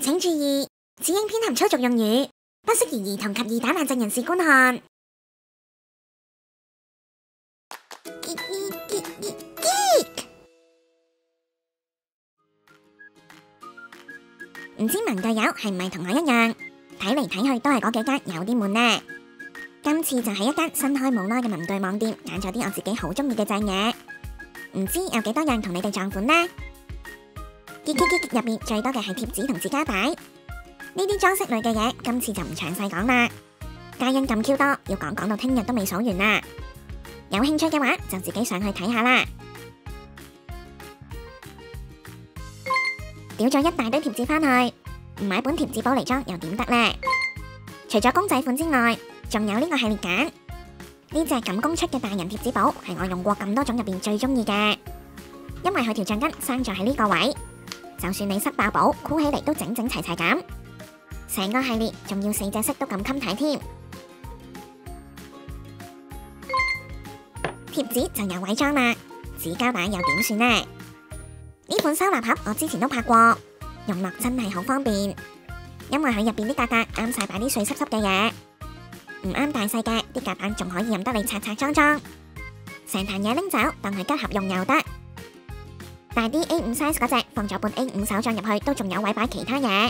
请注意，此影片含粗俗用语，不适宜儿童及易打难症人士观看。唔知文具友系唔系同我一样，睇嚟睇去都系嗰几间，有啲闷呢？今次就喺一间新开冇耐嘅文具网店拣咗啲我自己好中意嘅正嘢，唔知有几多人同你哋撞款呢？嘅贴贴贴入面最多嘅系贴纸同指甲带呢啲装饰类嘅嘢，今次就唔详细讲啦。嘉欣咁 Q 多，要讲讲到听日都未数完啦。有兴趣嘅话，就自己上去睇下啦。吊咗一大堆贴纸翻去，唔买本贴纸簿嚟装又点得呢？除咗公仔款之外，仲有呢个系列拣呢只锦公出嘅大人贴纸簿，系我用过咁多种入面最中意嘅，因为佢条橡筋生咗喺呢个位。就算你塞爆宝，箍起嚟都整整齐齐咁。成个系列仲要四只色都咁襟睇添。贴纸就有伪装啦，纸胶带又点算呢？呢款收纳盒我之前都拍过，用落真系好方便，因为喺入边啲格格啱晒摆啲水湿湿嘅嘢，唔啱大细嘅啲格板仲可以任得你拆拆装装，成坛嘢拎走，当系胶盒用又得。大啲 A 五 size 嗰只，放咗半 A 五手掌入去都仲有位摆其他嘢。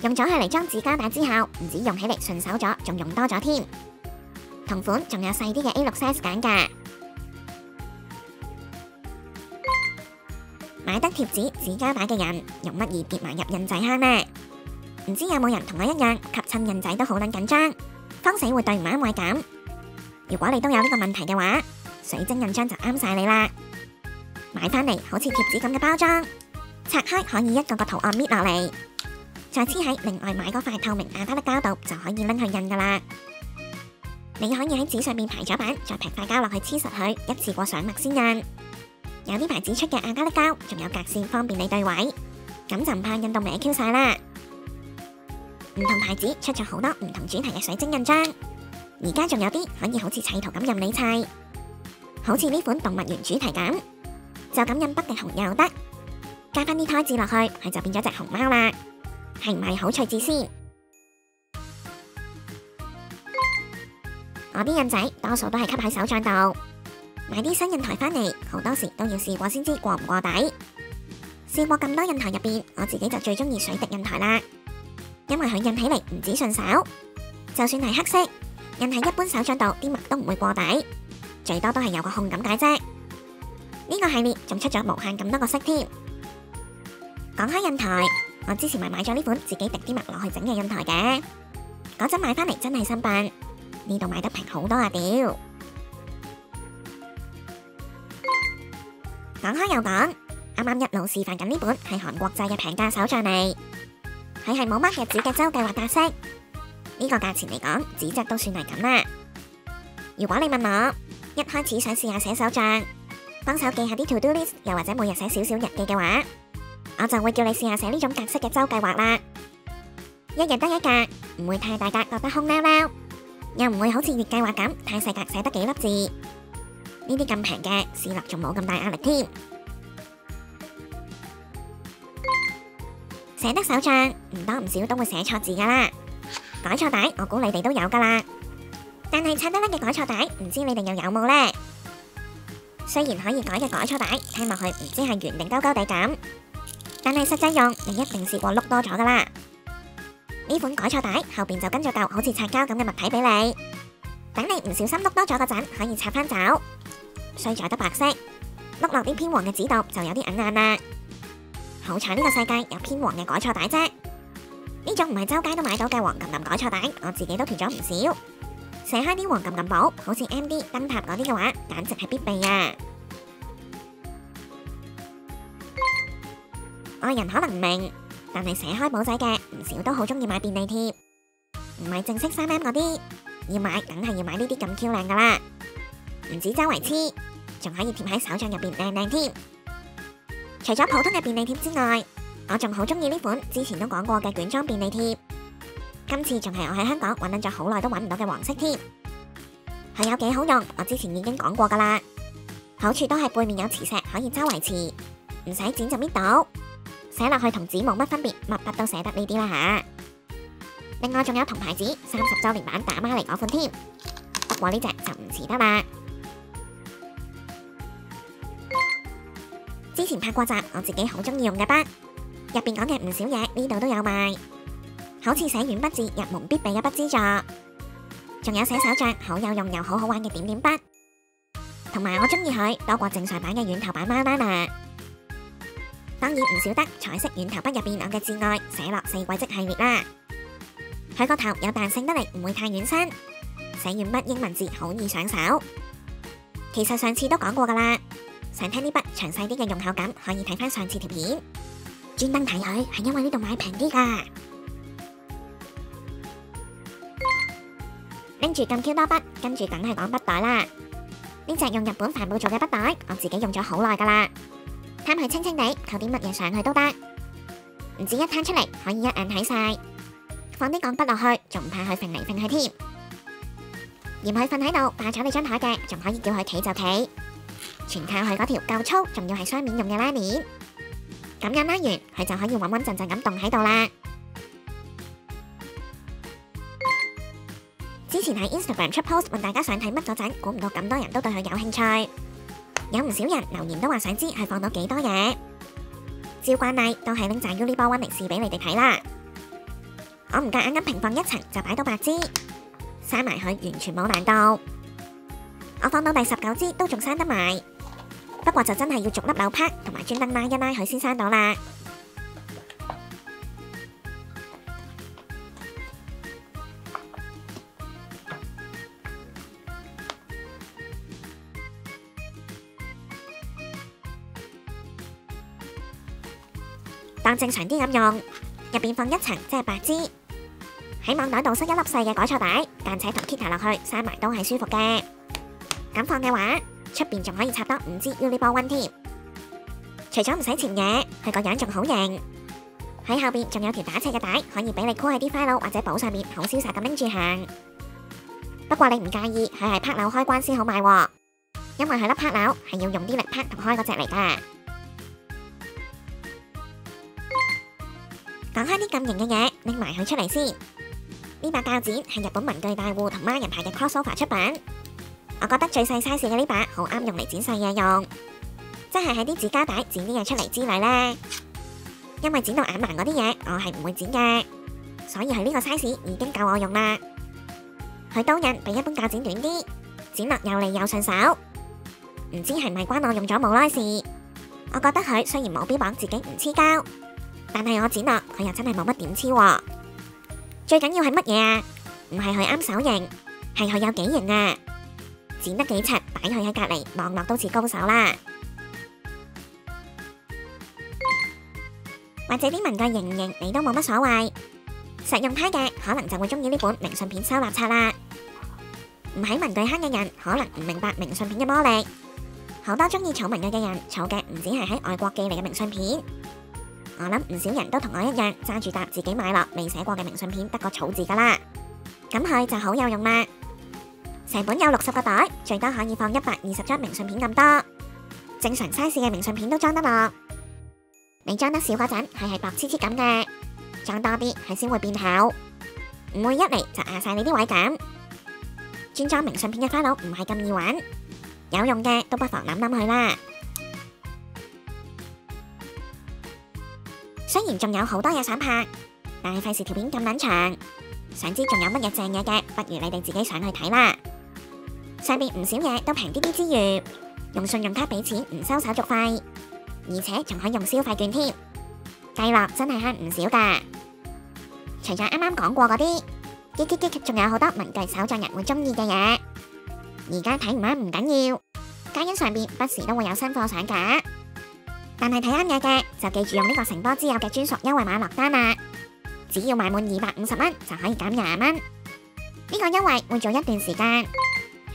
用咗系嚟装纸胶带之后，唔止用起嚟顺手咗，仲用多咗添。同款仲有细啲嘅 A 六 size 拣噶。买得贴纸纸胶带嘅人，用乜嘢叠埋入印仔坑呢？唔知有冇人同我一样，及亲印仔都好捻紧张，慌死会对唔啱位咁。如果你都有呢个问题嘅话，水晶印章就啱晒你啦。买翻嚟好似贴纸咁嘅包装，拆开可以一个个图案搣落嚟，再黐喺另外买嗰块透明亚加力胶度，就可以拎去印噶啦。你可以喺纸上面排咗版，再平块胶落去黐实佢，一次过上墨先印。有啲牌子出嘅亚加力胶仲有格线，方便你对位，咁就唔怕印到歪 Q 晒啦。唔同牌子出咗好多唔同主题嘅水晶印章，而家仲有啲可以好似砌图咁任你砌，好似呢款动物园主题咁。就咁印北极熊又得，加翻啲胎字落去，佢就变咗只熊猫啦，系咪好趣致先？我啲印仔多数都系吸喺手掌度，买啲新印台翻嚟，好多时都要试过先知过唔过底。试过咁多印台入边，我自己就最中意水滴印台啦，因为佢印起嚟唔只顺手，就算系黑色，印喺一般手掌度，啲墨都唔会过底，最多都系有个空感解啫。呢个系列仲出咗无限咁多个色添。讲开印台，我之前咪买咗呢款自己滴啲墨落去整嘅印台嘅，嗰阵买翻嚟真系新笨，呢度买得平好多啊屌！讲开又讲，啱啱一路示范紧呢本系韩国制嘅平价手账嚟，佢系冇乜日子嘅周计划格式，呢个价钱嚟讲，纸质都算系咁啦。如果你问我，一开始想试下写手账。帮手记下啲 to do list，又或者每日写少少日记嘅话，我就会叫你试下写呢种格式嘅周计划啦。一日得一格，唔会太大格觉得空溜溜，又唔会好似月计划咁太细格写得几粒字。呢啲咁平嘅，思乐仲冇咁大压力添。写得手账，唔多唔少都会写错字噶啦，改错底我估你哋都有噶啦。但系拆得甩嘅改错底，唔知你哋又有冇呢？虽然可以改嘅改错带听落去唔知系圆定兜沟地咁，但系实际用你一定试过碌多咗噶啦。呢款改错带后边就跟咗嚿好似擦胶咁嘅物体俾你，等你唔小心碌多咗嗰阵可以擦翻走。碎在得白色，碌落啲偏黄嘅纸度就有啲暗暗啦。好彩呢个世界有偏黄嘅改错带啫，呢种唔系周街都买到嘅黄冧冧改错带，我自己都囤咗唔少。写开啲黄金金宝，好似 M D 灯塔嗰啲嘅话，简直系必备啊！外人可能唔明，但系写开簿仔嘅，唔少都好中意买便利贴，唔系正式三 M 嗰啲，要买，梗系要买呢啲咁漂亮噶啦！唔止周围黐，仲可以贴喺手掌入边靓靓添。除咗普通嘅便利贴之外，我仲好中意呢款，之前都讲过嘅卷装便利贴。今次仲系我喺香港揾紧，仲好耐都揾唔到嘅黄色添。佢有几好用，我之前已经讲过噶啦。好处都系背面有磁石，可以周围磁，唔使剪就搣到，写落去同纸冇乜分别，笔笔都写得呢啲啦吓。另外仲有同牌子三十周年版打孖嚟嗰款添，不过呢只就唔似得啦。之前拍过集，我自己好中意用嘅笔，入边讲嘅唔少嘢呢度都有卖。好似写软笔字入门必备一笔之作，仲有写手账好有用又好好玩嘅点点笔，同埋我中意佢多过正常版嘅软头版妈妈。当然唔少得彩色软头笔入面我嘅挚爱写落四季即系列啦。佢个头有弹性得嚟，唔会太软身，写软笔英文字好易上手。其实上次都讲过噶啦，想听呢笔详细啲嘅用口感，可以睇翻上次条片。专登睇佢系因为呢度买平啲噶。跟住咁 Q 多笔，跟住梗系讲笔袋啦。呢只用日本帆布做嘅笔袋，我自己用咗好耐噶啦。攤佢清清地，扣啲乜嘢上去都得。唔止一攤出嚟，可以一眼睇晒。放啲钢笔落去，仲唔怕佢平嚟平去添。而佢瞓喺度，霸咗你张台嘅，仲可以叫佢企就企。全靠佢嗰条够粗，仲要系双面用嘅拉链。咁样拉完，佢就可以稳稳阵阵咁冻喺度啦。前喺 Instagram 出 post 问大家想睇乜嗰阵，估唔到咁多人都对佢有兴趣，有唔少人留言都话想知系放到几多嘢。照惯例都系拎晒 U 哩波 e 嚟试俾你哋睇啦。我唔夹硬咁平放一层就摆到八支，塞埋佢完全冇难度。我放到第十九支都仲塞得埋，不过就真系要逐粒扭拍同埋专登拉一拉佢先塞到啦。当正常啲咁用，入边放一层即系白芝，喺网袋度塞一粒细嘅改错底，单车同 k i t a 落去，塞埋都系舒服嘅。咁放嘅话，出边仲可以插多五支 U n o 保温添。除咗唔使潜嘢，佢个样仲好型。喺后边仲有条打斜嘅带，可以俾你箍喺啲花 e 或者簿上面，好潇洒咁拎住行。不过你唔介意，佢系拍钮开关先好卖，因为佢粒拍钮系要用啲力拍同开嗰只嚟噶。讲开啲咁型嘅嘢，拎埋佢出嚟先。呢把铰剪系日本文具大户同孖人牌嘅 Crossover 出品。我觉得最细 size 嘅呢把好啱用嚟剪细嘢用，即系喺啲纸胶带剪啲嘢出嚟之类咧。因为剪到眼盲嗰啲嘢，我系唔会剪嘅，所以喺呢个 size 已经够我用啦。佢刀刃比一般铰剪短啲，剪落又利又顺手。唔知系咪关我用咗冇耐事？我觉得佢虽然冇标榜自己唔黐胶，但系我剪落。佢又真系冇乜点超，最紧要系乜嘢啊？唔系佢啱手型，系佢有几型啊？剪得几柒，摆佢喺隔篱，网络都似高手啦。或者啲文具型型，你都冇乜所谓。实用派嘅可能就会中意呢本明信片收纳册啦。唔喺文具坑嘅人，可能唔明白明信片嘅魔力。好多中意储文具嘅人，储嘅唔止系喺外国寄嚟嘅明信片。我谂唔少人都同我一样揸住沓自己买落未写过嘅明信片得个草字噶啦，咁佢就好有用啦。成本有六十个袋，最多可以放一百二十张明信片咁多，正常 size 嘅明信片都装得落。你装得少嗰阵，系系白黐黐咁嘅；装多啲，系先会变厚，唔会一嚟就压晒你啲位咁。专装明信片嘅花脑唔系咁易揾，有用嘅都不妨谂谂佢啦。虽然仲有好多嘢想拍，但系费事条片咁长，想知仲有乜嘢正嘢嘅，不如你哋自己上去睇啦。上边唔少嘢都平啲啲之余，用信用卡俾钱唔收手续费，而且仲可以用消费券添，计落真系悭唔少噶。除咗啱啱讲过嗰啲，激激激，仲有好多文具、手作人会中意嘅嘢。而家睇唔啱唔紧要，家欣上边不时都会有新货上架。但系睇啱嘢嘅就记住用呢个成波之友嘅专属优惠码落单啦，只要买满二百五十蚊就可以减廿蚊。呢个优惠会做一段时间，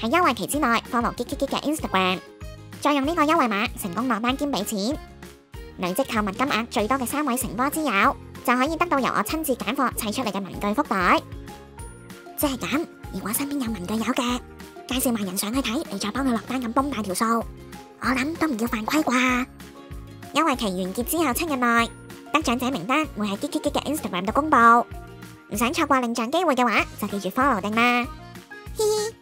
喺优惠期之内放落激激激嘅 Instagram，再用呢个优惠码成功落单兼俾钱，累积购物金额最多嘅三位成波之友就可以得到由我亲自拣货砌出嚟嘅文具福袋。即系咁，如果身边有文具友嘅介绍埋人上去睇，你再帮佢落单咁崩大条数，我谂都唔要犯规啩。因为其完结之后七日内得奖者名单会喺 Kiki 嘅 Instagram 度公布，唔想错过领奖机会嘅话，就记住 follow 定啦，嘻嘻。